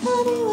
Cutting